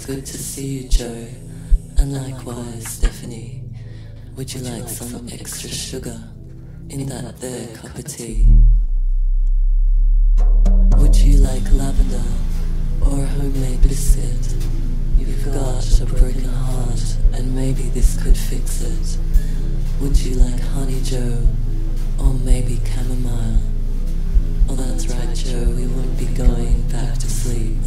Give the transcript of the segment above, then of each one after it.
It's good to see you, Joe. And likewise, Stephanie. Would you like some extra sugar in that there cup of tea? Would you like lavender or a homemade biscuit? You've got a broken heart, and maybe this could fix it. Would you like honey, Joe, or maybe chamomile? Oh, that's right, Joe, we won't be going back to sleep.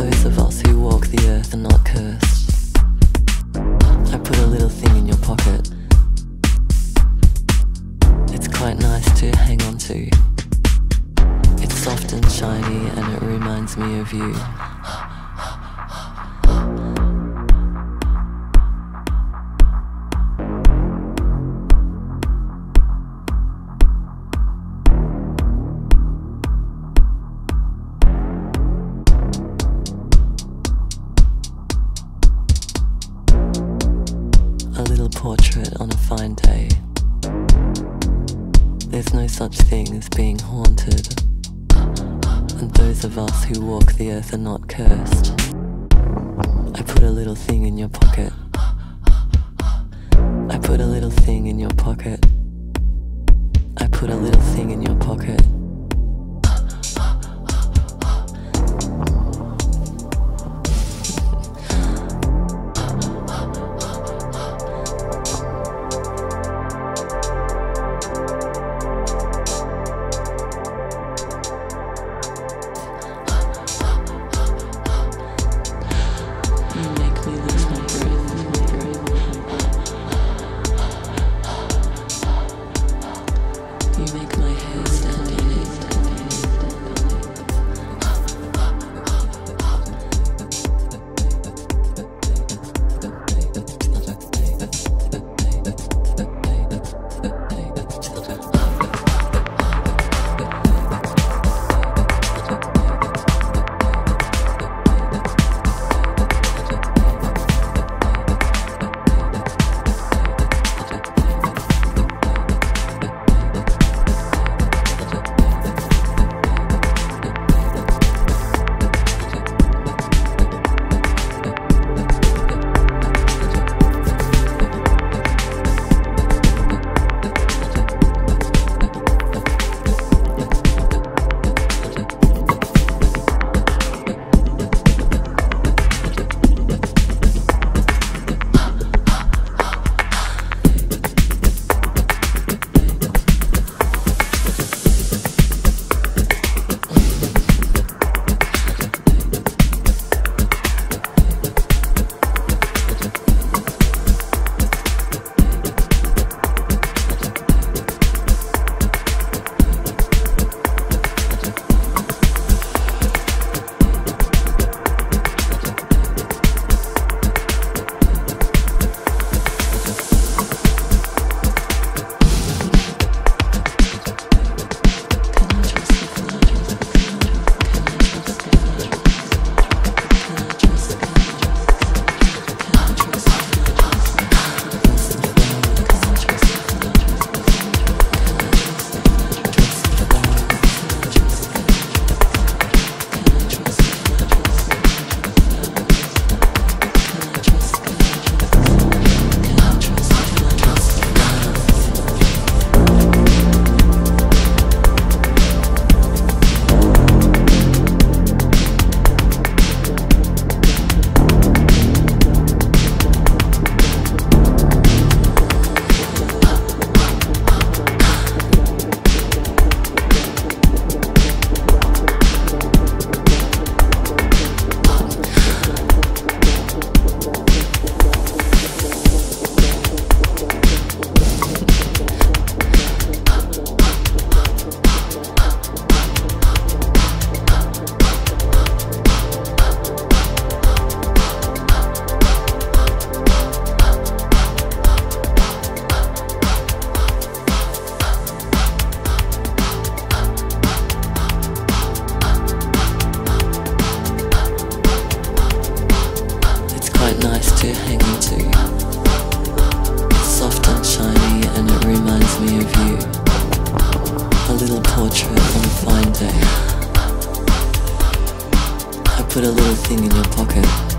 those of us who walk the earth are not cursed. I put a little thing in your pocket. It's quite nice to hang on to. It's soft and shiny and it reminds me of you. Such thing as being haunted. And those of us who walk the earth are not cursed. I put a little thing in your pocket. I put a little thing in your pocket. I put a little thing in your pocket. Put a little thing in your pocket.